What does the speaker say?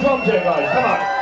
drum here, guys. Come on.